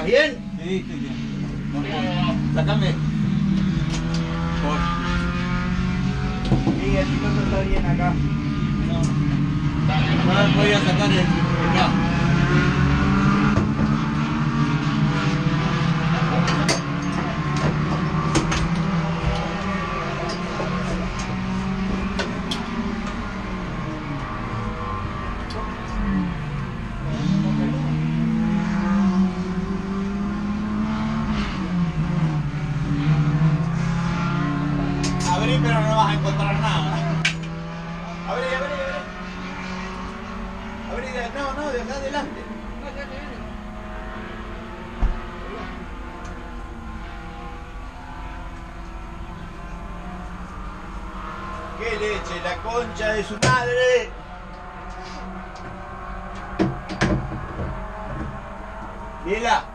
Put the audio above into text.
¿Estás bien? Sí, estoy bien. No puedo. Sacame. Sí, el piloto está bien acá. No la podía sacar el acá. Leche! La concha de su madre. Mira.